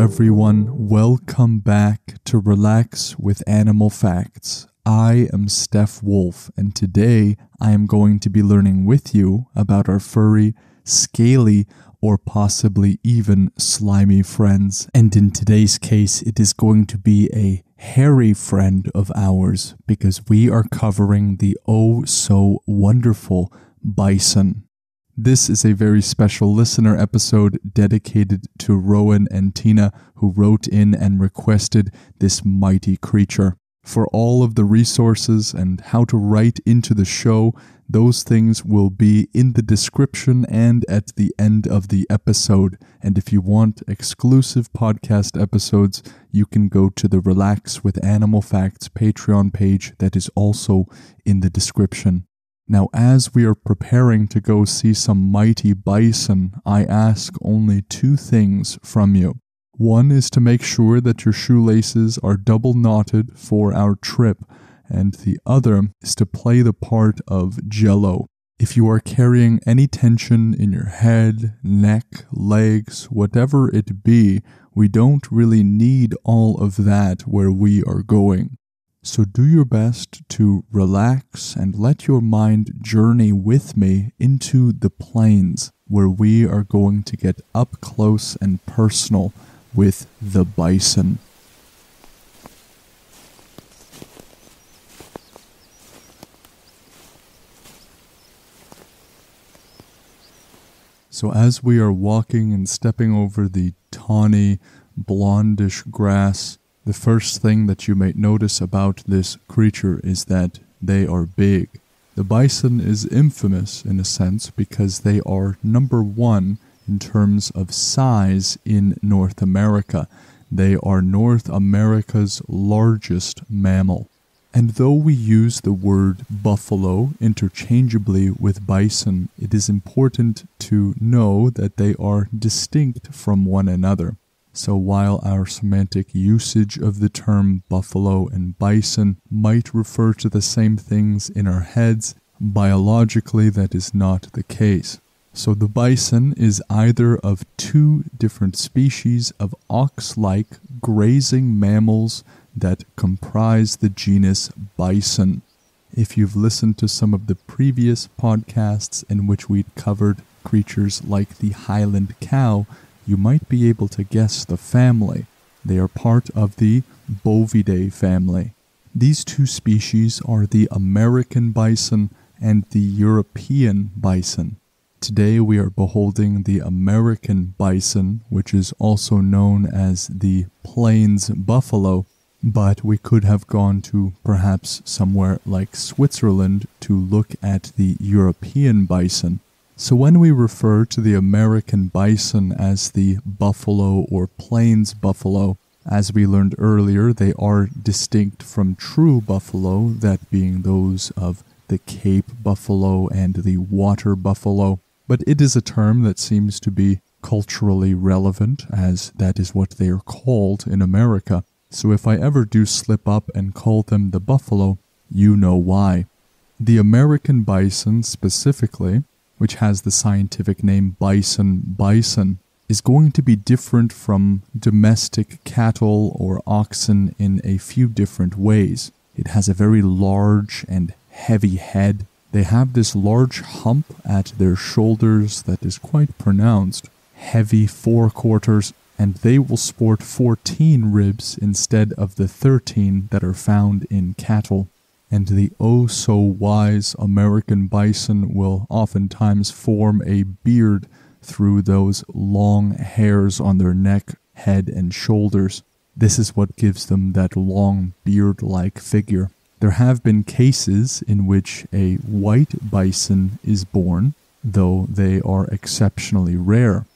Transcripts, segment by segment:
everyone. Welcome back to Relax with Animal Facts. I am Stef Wolfe, and today I am going to be learning with you about our furry, scaly, or possibly even slimy friends. And in today's case, it is going to be a hairy friend of ours because we are covering the oh so wonderful bison. This is a very special listener episode dedicated to Rowan and Tina, who wrote in and requested this mighty creature. For all of the resources and how to write into the show, those things will be in the description and at the end of the episode. And if you want exclusive podcast episodes, you can go to the Relax with Animal Facts Patreon page that is also in the description. Now, as we are preparing to go see some mighty bison, I ask only two things from you. One is to make sure that your shoelaces are double knotted for our trip, and the other is to play the part of jello. If you are carrying any tension in your head, neck, legs, whatever it be, we don't really need all of that where we are going. So do your best to relax and let your mind journey with me into the plains where we are going to get up close and personal with the bison. So, as we are walking and stepping over the tawny, blondish grass, the first thing that you may notice about this creature is that they are big. The bison is infamous in a sense because they are number one in terms of size in North America. They are North America's largest mammal. And though we use the word buffalo interchangeably with bison, it is important to know that they are distinct from one another. So while our semantic usage of the term buffalo and bison might refer to the same things in our heads, biologically that is not the case. So the bison is either of two different species of ox-like grazing mammals that comprise the genus bison. If you've listened to some of the previous podcasts in which we'd covered creatures like the Highland cow, you might be able to guess the family. They are part of the Bovidae family. These two species are the American bison and the European bison. Today we are beholding the American bison, which is also known as the plains buffalo, but we could have gone to perhaps somewhere like Switzerland to look at the European bison. So, when we refer to the American bison as the buffalo or plains buffalo, as we learned earlier, they are distinct from true buffalo, that being those of the Cape buffalo and the water buffalo. But it is a term that seems to be culturally relevant, as that is what they are called in America. So, if I ever do slip up and call them the buffalo, you know why. The American bison specifically which has the scientific name bison bison, is going to be different from domestic cattle or oxen in a few different ways. It has a very large and heavy head. They have this large hump at their shoulders that is quite pronounced, heavy forequarters, and they will sport 14 ribs instead of the 13 that are found in cattle and the oh so wise American bison will oftentimes form a beard through those long hairs on their neck, head, and shoulders. This is what gives them that long beard like figure. There have been cases in which a white bison is born, though they are exceptionally rare.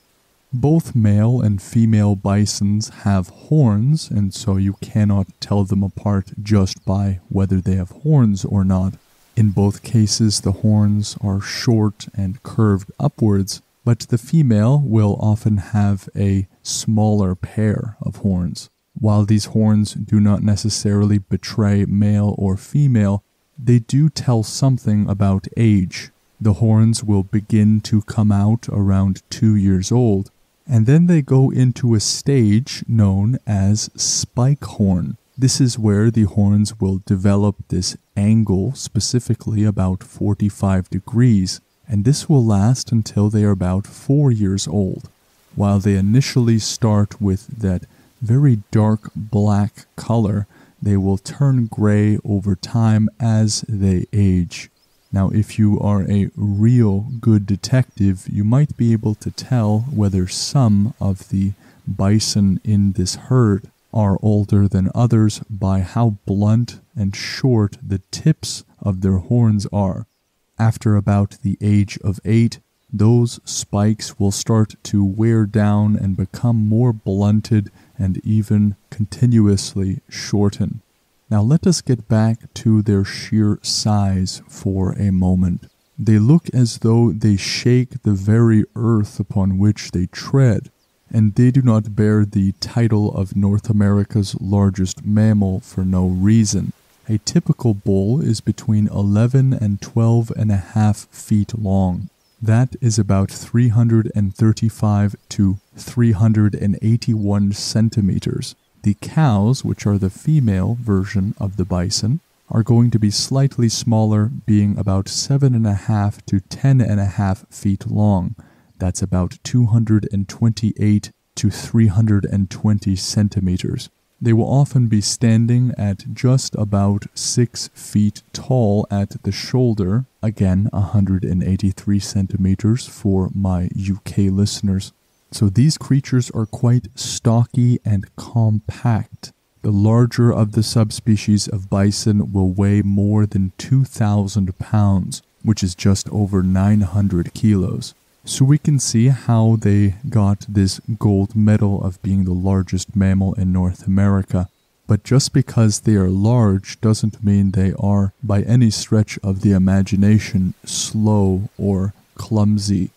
Both male and female bisons have horns, and so you cannot tell them apart just by whether they have horns or not. In both cases, the horns are short and curved upwards, but the female will often have a smaller pair of horns. While these horns do not necessarily betray male or female, they do tell something about age. The horns will begin to come out around two years old, And then they go into a stage known as spike horn. This is where the horns will develop this angle, specifically about 45 degrees, and this will last until they are about four years old. While they initially start with that very dark black color, they will turn gray over time as they age. Now, if you are a real good detective, you might be able to tell whether some of the bison in this herd are older than others by how blunt and short the tips of their horns are. After about the age of eight, those spikes will start to wear down and become more blunted and even continuously shorten. Now let us get back to their sheer size for a moment. They look as though they shake the very earth upon which they tread, and they do not bear the title of North America's largest mammal for no reason. A typical bull is between 11 and 12 and a half feet long. That is about 335 to 381 centimeters. The cows, which are the female version of the bison, are going to be slightly smaller, being about seven and a half to ten and a half feet long. That's about 228 to 320 centimeters. They will often be standing at just about 6 feet tall at the shoulder, again 183 centimeters for my UK listeners. So these creatures are quite stocky and compact. The larger of the subspecies of bison will weigh more than 2,000 pounds, which is just over 900 kilos. So we can see how they got this gold medal of being the largest mammal in North America. But just because they are large doesn't mean they are, by any stretch of the imagination, slow or clumsy.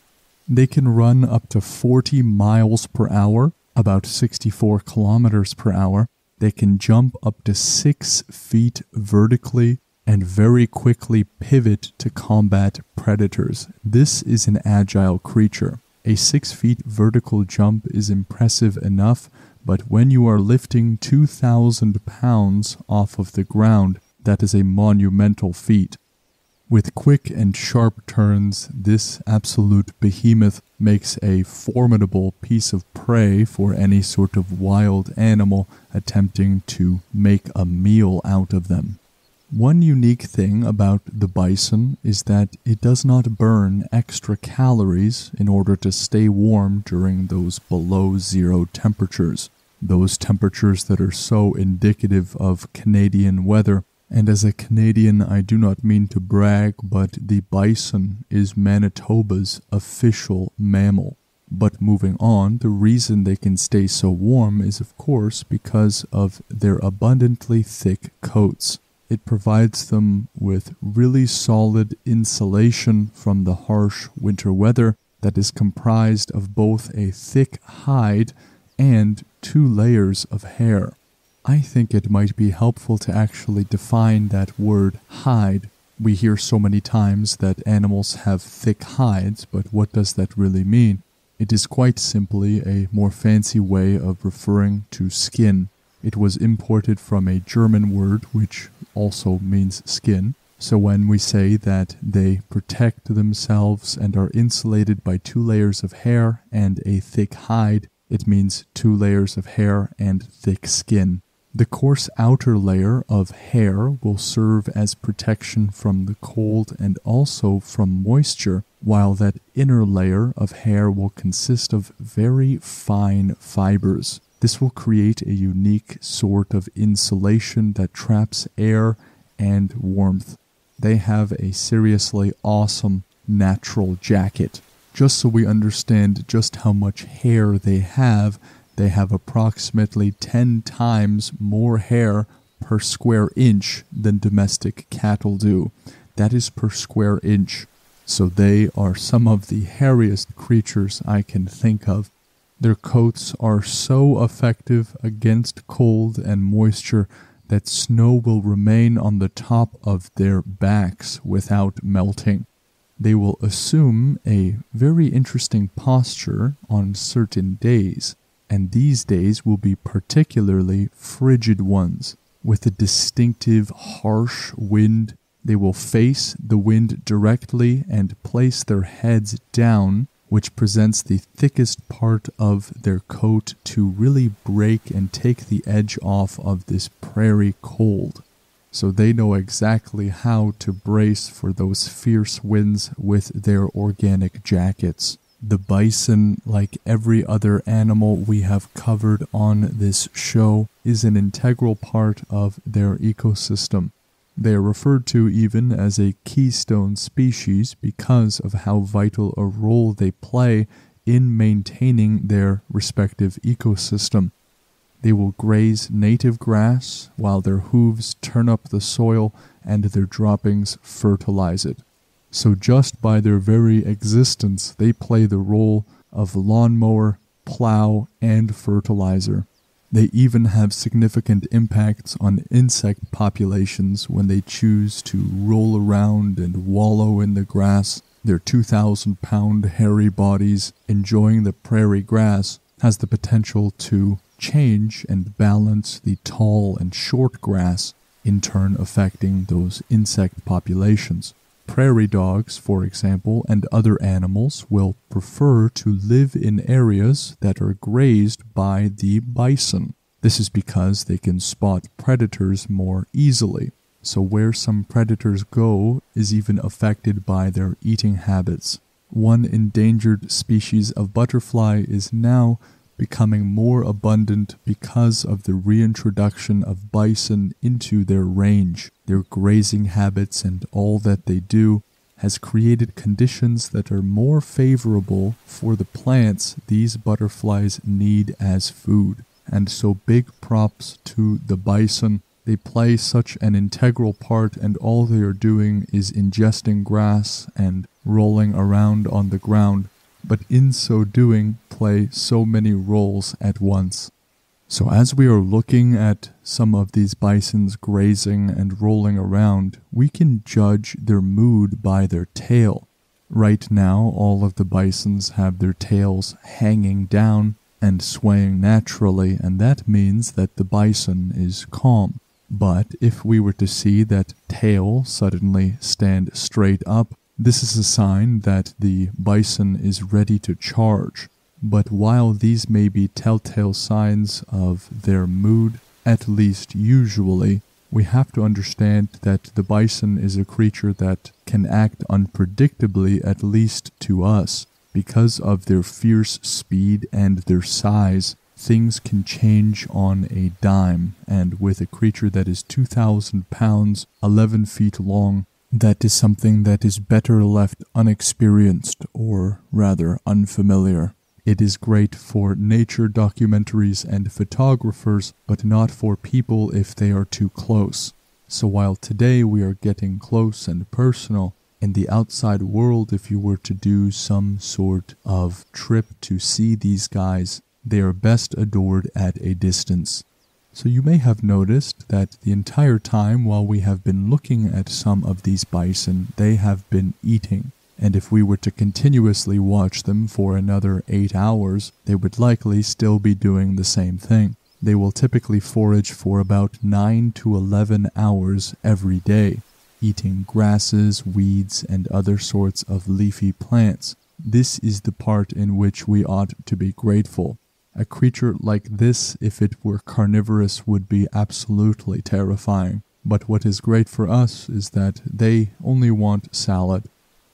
They can run up to 40 miles per hour, about 64 kilometers per hour. They can jump up to 6 feet vertically and very quickly pivot to combat predators. This is an agile creature. A 6 feet vertical jump is impressive enough, but when you are lifting 2,000 pounds off of the ground, that is a monumental feat. With quick and sharp turns, this absolute behemoth makes a formidable piece of prey for any sort of wild animal attempting to make a meal out of them. One unique thing about the bison is that it does not burn extra calories in order to stay warm during those below zero temperatures. Those temperatures that are so indicative of Canadian weather and as a Canadian, I do not mean to brag, but the bison is Manitoba's official mammal. But moving on, the reason they can stay so warm is, of course, because of their abundantly thick coats. It provides them with really solid insulation from the harsh winter weather that is comprised of both a thick hide and two layers of hair. I think it might be helpful to actually define that word hide. We hear so many times that animals have thick hides, but what does that really mean? It is quite simply a more fancy way of referring to skin. It was imported from a German word which also means skin. So when we say that they protect themselves and are insulated by two layers of hair and a thick hide, it means two layers of hair and thick skin. The coarse outer layer of hair will serve as protection from the cold and also from moisture, while that inner layer of hair will consist of very fine fibers. This will create a unique sort of insulation that traps air and warmth. They have a seriously awesome natural jacket. Just so we understand just how much hair they have, they have approximately 10 times more hair per square inch than domestic cattle do. That is per square inch. So they are some of the hairiest creatures I can think of. Their coats are so effective against cold and moisture that snow will remain on the top of their backs without melting. they will assume a very interesting posture on certain days, and these days will be particularly frigid ones, with a distinctive harsh wind. They will face the wind directly and place their heads down, which presents the thickest part of their coat to really break and take the edge off of this prairie cold so they know exactly how to brace for those fierce winds with their organic jackets. The bison, like every other animal we have covered on this show, is an integral part of their ecosystem. They are referred to even as a keystone species because of how vital a role they play in maintaining their respective ecosystem. They will graze native grass while their hooves turn up the soil and their droppings fertilize it. So, just by their very existence, they play the role of lawnmower, plow, and fertilizer. They even have significant impacts on insect populations when they choose to roll around and wallow in the grass. Their 2,000 pound hairy bodies enjoying the prairie grass has the potential to change and balance the tall and short grass, in turn affecting those insect populations. Prairie dogs, for example, and other animals will prefer to live in areas that are grazed by the bison. This is because they can spot predators more easily. So, where some predators go is even affected by their eating habits. One endangered species of butterfly is now becoming more abundant because of the reintroduction of bison into their range. Their grazing habits and all that they do has created conditions that are more favorable for the plants these butterflies need as food. And so, big props to the bison. They play such an integral part, and all they are doing is ingesting grass and rolling around on the ground but in so doing play so many roles at once. So, as we are looking at some of these bisons grazing and rolling around, we can judge their mood by their tail. Right now, all of the bisons have their tails hanging down and swaying naturally, and that means that the bison is calm. But if we were to see that tail suddenly stand straight up, this is a sign that the bison is ready to charge, but while these may be telltale signs of their mood, at least usually, we have to understand that the bison is a creature that can act unpredictably, at least to us. Because of their fierce speed and their size, things can change on a dime, and with a creature that is 2,000 pounds, 11 feet long, that is something that is better left unexperienced, or rather unfamiliar. It is great for nature documentaries and photographers, but not for people if they are too close. So while today we are getting close and personal, in the outside world, if you were to do some sort of trip to see these guys, they are best adored at a distance. So you may have noticed that the entire time while we have been looking at some of these bison, they have been eating. And if we were to continuously watch them for another eight hours, they would likely still be doing the same thing. They will typically forage for about 9 to 11 hours every day, eating grasses, weeds, and other sorts of leafy plants. This is the part in which we ought to be grateful. A creature like this, if it were carnivorous, would be absolutely terrifying. But what is great for us is that they only want salad.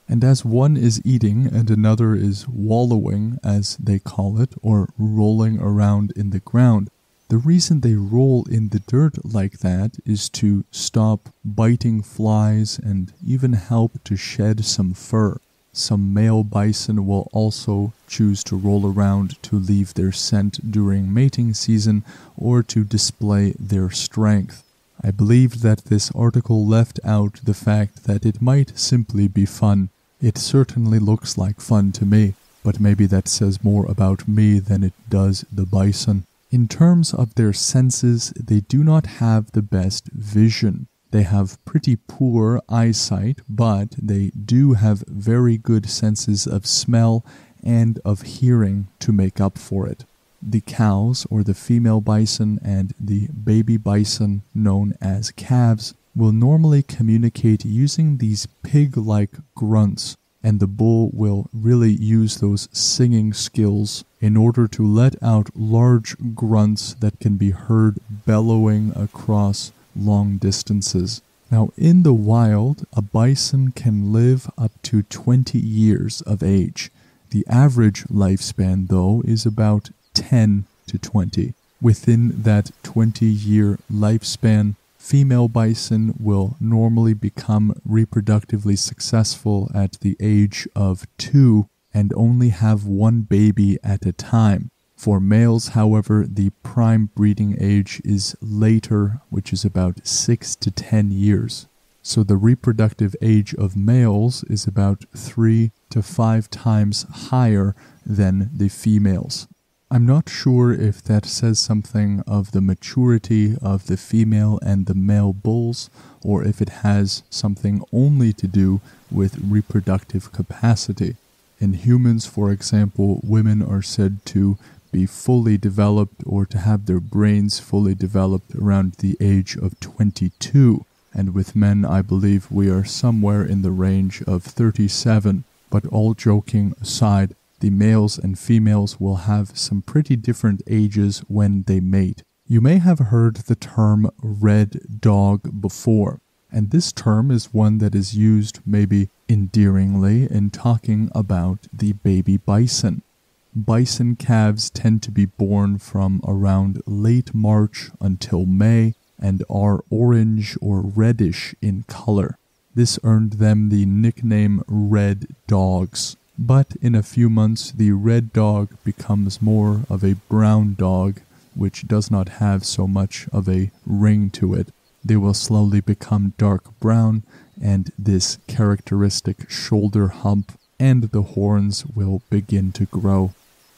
And as one is eating and another is wallowing, as they call it, or rolling around in the ground, the reason they roll in the dirt like that is to stop biting flies and even help to shed some fur. Some male bison will also choose to roll around to leave their scent during mating season or to display their strength. I believe that this article left out the fact that it might simply be fun. It certainly looks like fun to me, but maybe that says more about me than it does the bison. In terms of their senses, they do not have the best vision. They have pretty poor eyesight, but they do have very good senses of smell and of hearing to make up for it. The cows, or the female bison, and the baby bison, known as calves, will normally communicate using these pig like grunts, and the bull will really use those singing skills in order to let out large grunts that can be heard bellowing across long distances. Now, in the wild, a bison can live up to 20 years of age. The average lifespan, though, is about 10 to 20. Within that 20 year lifespan, female bison will normally become reproductively successful at the age of 2 and only have one baby at a time. For males, however, the prime breeding age is later, which is about 6 to 10 years. So the reproductive age of males is about 3 to 5 times higher than the females. I'm not sure if that says something of the maturity of the female and the male bulls, or if it has something only to do with reproductive capacity. In humans, for example, women are said to be fully developed or to have their brains fully developed around the age of 22. And with men, I believe we are somewhere in the range of 37. But all joking aside, the males and females will have some pretty different ages when they mate. You may have heard the term red dog before, and this term is one that is used maybe endearingly in talking about the baby bison. Bison calves tend to be born from around late March until May and are orange or reddish in color. This earned them the nickname Red Dogs. But in a few months, the red dog becomes more of a brown dog, which does not have so much of a ring to it. They will slowly become dark brown, and this characteristic shoulder hump and the horns will begin to grow.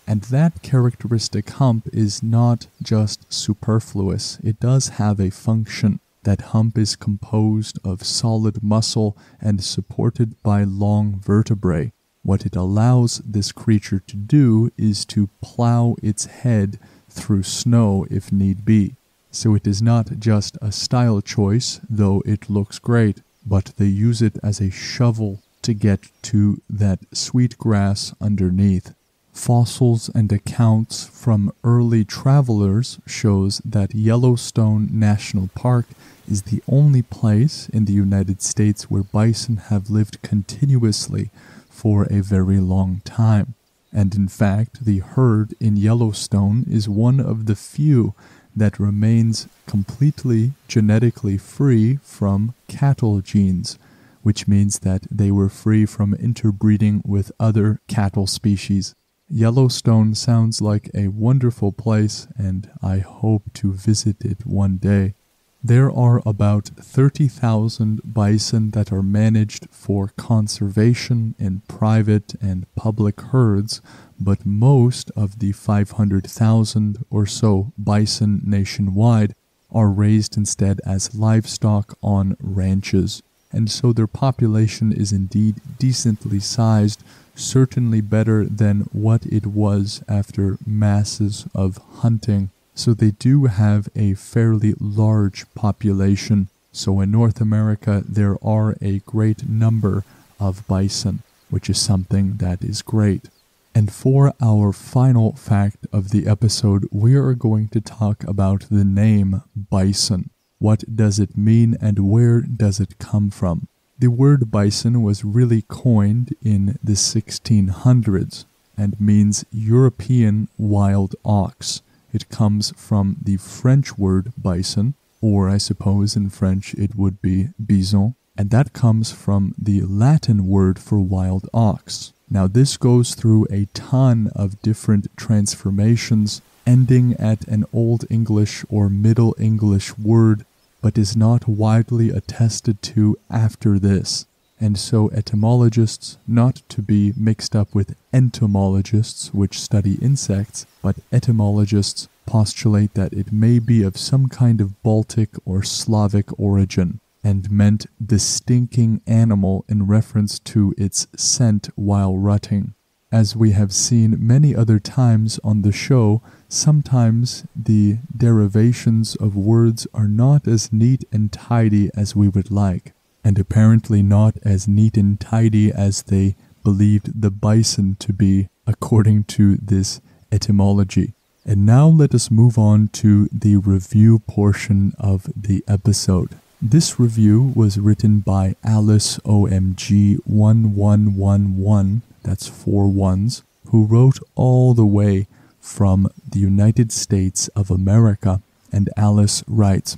And that characteristic hump is not just superfluous, it does have a function. That hump is composed of solid muscle and supported by long vertebrae. What it allows this creature to do is to plow its head through snow if need be. So it is not just a style choice, though it looks great, but they use it as a shovel to get to that sweet grass underneath. Fossils and accounts from early travelers shows that Yellowstone National Park is the only place in the United States where bison have lived continuously for a very long time. And in fact, the herd in Yellowstone is one of the few that remains completely genetically free from cattle genes, which means that they were free from interbreeding with other cattle species. Yellowstone sounds like a wonderful place, and I hope to visit it one day. There are about 30,000 bison that are managed for conservation in private and public herds, but most of the 500,000 or so bison nationwide are raised instead as livestock on ranches, and so their population is indeed decently sized certainly better than what it was after masses of hunting. So they do have a fairly large population. So in North America, there are a great number of bison, which is something that is great. And for our final fact of the episode, we are going to talk about the name bison. What does it mean and where does it come from? The word bison was really coined in the 1600s and means European wild ox. It comes from the French word bison, or I suppose in French it would be bison, and that comes from the Latin word for wild ox. Now, this goes through a ton of different transformations, ending at an Old English or Middle English word but is not widely attested to after this, and so etymologists, not to be mixed up with entomologists, which study insects, but etymologists postulate that it may be of some kind of Baltic or Slavic origin. and meant the stinking animal in reference to its scent while rutting. As we have seen many other times on the show, sometimes the derivations of words are not as neat and tidy as we would like, and apparently not as neat and tidy as they believed the bison to be according to this etymology. And now let us move on to the review portion of the episode. This review was written by Alice OMG 1111, that's four ones, who wrote all the way from the United States of America. And Alice writes,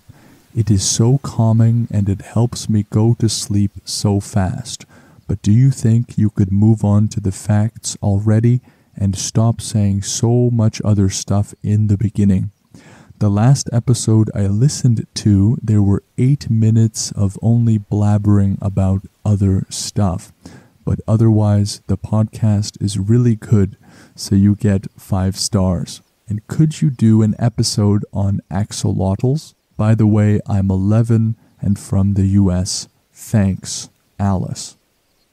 It is so calming and it helps me go to sleep so fast. But do you think you could move on to the facts already and stop saying so much other stuff in the beginning? The last episode I listened to, there were eight minutes of only blabbering about other stuff. But otherwise, the podcast is really good, so you get five stars. And could you do an episode on axolotls? By the way, I'm 11 and from the US. Thanks, Alice.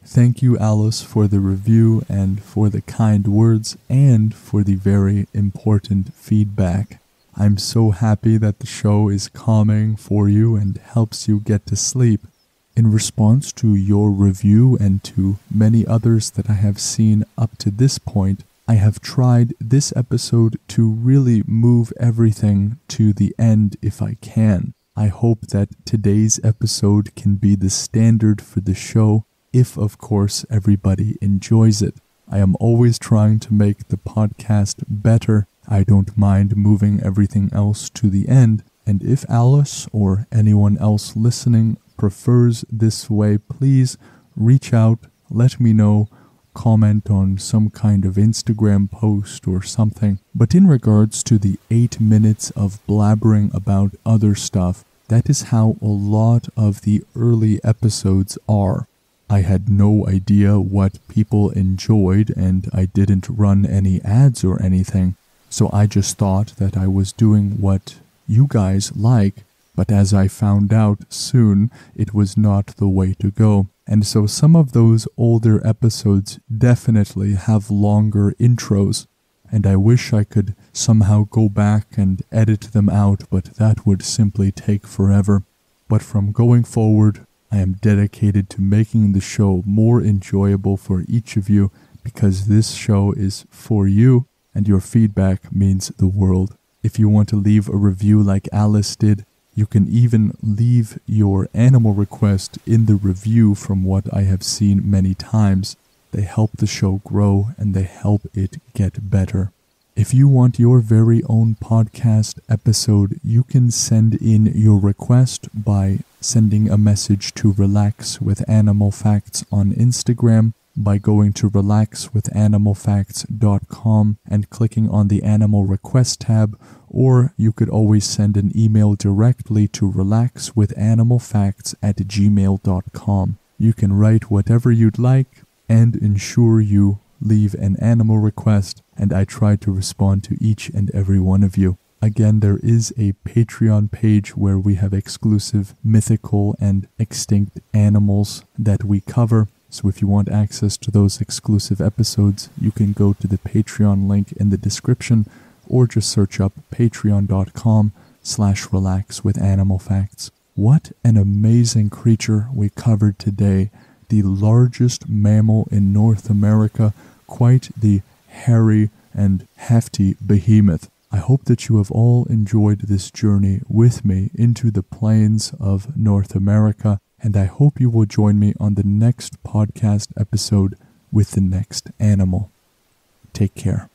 Thank you, Alice, for the review and for the kind words and for the very important feedback. I'm so happy that the show is calming for you and helps you get to sleep. In response to your review and to many others that I have seen up to this point, I have tried this episode to really move everything to the end if I can. I hope that today's episode can be the standard for the show, if of course everybody enjoys it. I am always trying to make the podcast better I don't mind moving everything else to the end, and if Alice or anyone else listening prefers this way, please reach out, let me know, comment on some kind of Instagram post or something. But in regards to the eight minutes of blabbering about other stuff, that is how a lot of the early episodes are. I had no idea what people enjoyed, and I didn't run any ads or anything. So I just thought that I was doing what you guys like, but as I found out soon, it was not the way to go. And so some of those older episodes definitely have longer intros, and I wish I could somehow go back and edit them out, but that would simply take forever. But from going forward, I am dedicated to making the show more enjoyable for each of you because this show is for you and your feedback means the world. If you want to leave a review like Alice did, you can even leave your animal request in the review from what I have seen many times. They help the show grow and they help it get better. If you want your very own podcast episode, you can send in your request by sending a message to Relax with Animal Facts on Instagram by going to relaxwithanimalfacts.com and clicking on the Animal Request tab, or you could always send an email directly to relaxwithanimalfacts at gmail.com. You can write whatever you'd like and ensure you leave an animal request, and I try to respond to each and every one of you. Again, there is a Patreon page where we have exclusive mythical and extinct animals that we cover. So if you want access to those exclusive episodes, you can go to the Patreon link in the description or just search up patreon.com slash relax with animal facts. What an amazing creature we covered today. The largest mammal in North America, quite the hairy and hefty behemoth. I hope that you have all enjoyed this journey with me into the plains of North America and I hope you will join me on the next podcast episode with the next animal. Take care.